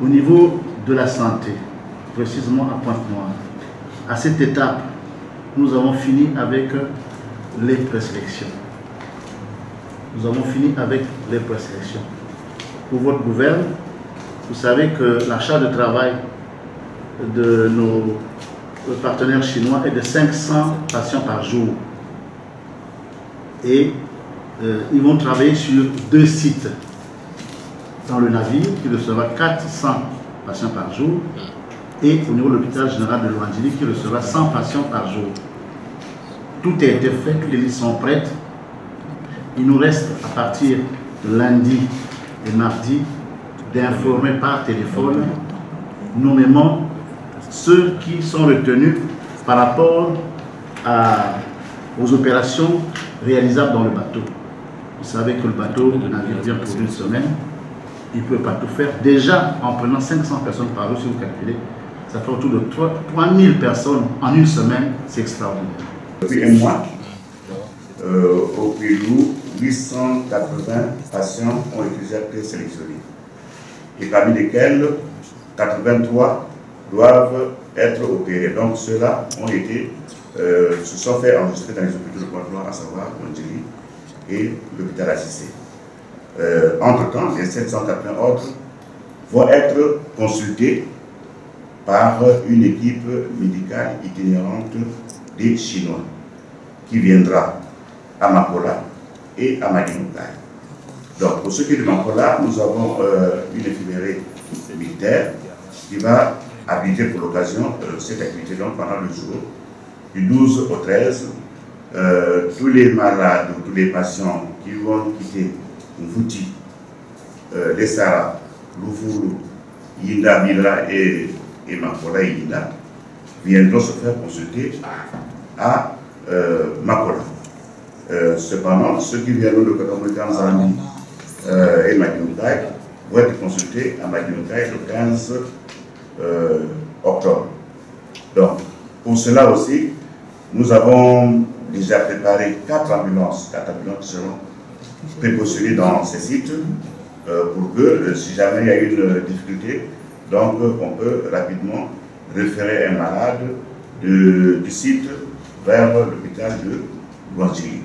Au niveau de la santé, précisément à Pointe-Noire, à cette étape, nous avons fini avec les présélections. Nous avons fini avec les présélections. Pour votre gouverne, vous savez que la charge de travail de nos partenaires chinois est de 500 patients par jour. Et euh, ils vont travailler sur deux sites. Dans le navire, qui recevra 400 patients par jour, et au niveau de l'hôpital général de Louandjili, qui recevra 100 patients par jour. Tout a été fait, toutes les listes sont prêtes. Il nous reste à partir de lundi et mardi d'informer par téléphone nommément ceux qui sont retenus par rapport aux opérations réalisables dans le bateau. Vous savez que le bateau, le navire vient pour une semaine, il ne peut pas tout faire. Déjà, en prenant 500 personnes par jour, si vous calculez, ça fait autour de 3000 personnes en une semaine, c'est extraordinaire. Depuis un mois, euh, au Pérou, 880 patients ont été sélectionnés, et parmi lesquels 83 doivent être opérés. Donc ceux-là ont été, euh, se sont fait enregistrer dans les hôpitaux de pointe à savoir Mondjili et l'hôpital Assisté. Euh, Entre-temps, les 780 autres vont être consultés par une équipe médicale itinérante des Chinois qui viendra à Makola et à Madinoukai. Donc, pour ce qui est de Makola, nous avons euh, une éphémérée militaire qui va habiter pour l'occasion euh, cette activité donc pendant le jour du 12 au 13. Euh, tous les malades, tous les patients qui vont quitter Mvuti, euh, les Sara, Loufuru, Yinda, Bila et, et viendront se faire consulter à euh, Makola. Euh, cependant, ceux qui viennent de Zami euh, et Madinoukai vont être consultés à Madinoukai le 15 euh, octobre. Donc, pour cela aussi, nous avons déjà préparé quatre ambulances, quatre ambulances qui prépositionnées dans ces sites euh, pour que, euh, si jamais il y a une difficulté, donc on peut rapidement référer un malade de, du site vers l'hôpital de Guangxi.